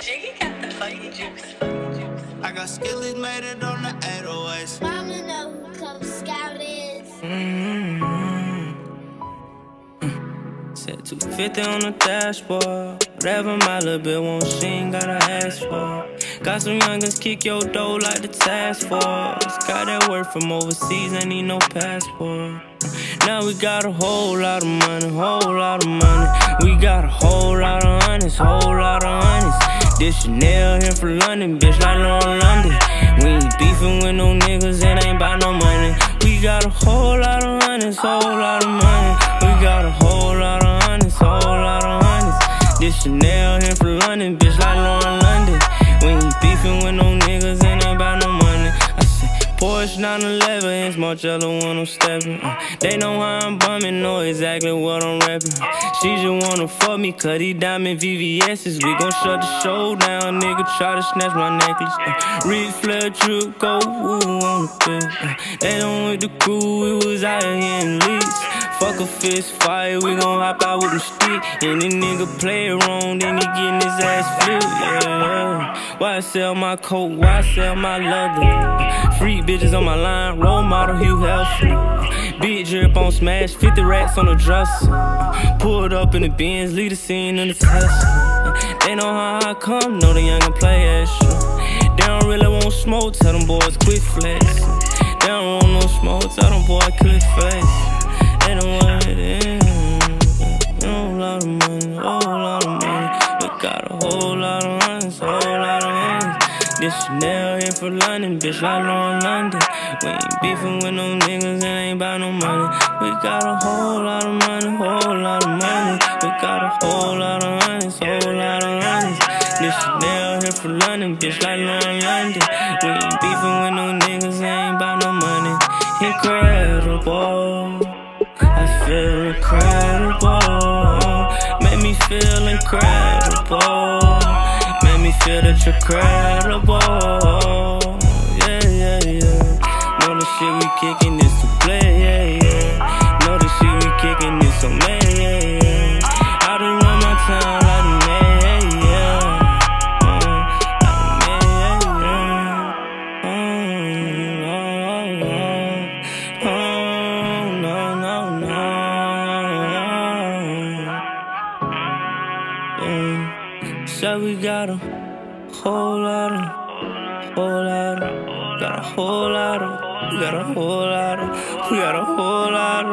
Jiggy got the funny juice. I got SkilliesMadeIt on the 808s. Mama know who Cubskout is. Mm-hmm. Said 250 on the dashboard. Whatever my little bit won't, she ain't gotta ask for. Got some youngins kick your dough like the task force. Got that work from overseas, ain't need no passport. Now we got a whole lot of money, whole lot of money. We got a whole lot of honest, whole lot of honest. This Chanel here for London, bitch, like Lauren London. We ain't beefing with no niggas, it ain't about no money. We got a whole lot of honest, whole lot of money. We got a whole lot of honest, whole lot of honest. This Chanel here for London, bitch, like Lauren London. We ain't beefing with no niggas, it ain't about no money. I say Porsche 911, it's Marcello when I'm stepping. Uh, they know how I'm bumming, know exactly what I'm rapping. She just wanna fuck me, cut these diamond VVS's. We gon' shut the show down, nigga. Try to snatch my necklace. Uh, Ric Flair trip, go woo on the. Uh, they don't with the crew, we was out here in leaks. Fuck a fist fight, we gon' hop out with the stick. And the nigga play wrong, then he getting his ass flipped. Yeah. Why I sell my coat? Why I sell my leather? Free bitches on my line, role model Hugh Hefner. Big drip on smash, 50 racks on the dresser. Pulled up in the Benz, lead the scene in the Tesla. They know how I come, know the youngin' play extra. They don't really want smoke, tell them boys quit flex. They don't want no smoke, tell them boys quit flex. They don't want it in. This Chanel here for London, bitch, like Lauren London. We ain't beefing with no niggas, it ain't about no money. We got a whole lot of money, whole lot of money. We got a whole lot of runs, whole lot of runs. This Chanel here for London, bitch, like Lauren London. We ain't beefing with no niggas, it ain't about no money. Incredible. I feel incredible. Make me feel incredible. Feel that you're credible. Yeah, yeah, yeah. Know the shit we kicking is to play. Yeah, yeah. Know the shit we kicking is so mad. Yeah, yeah. I done run my town like a man. Yeah, yeah. Uh, like a man, yeah, yeah. Oh, oh, oh. Oh, no, no, no. Yeah. So we got a whole lot of, whole lot of, got a whole lot of, we got a whole lot of, we got a whole lot of.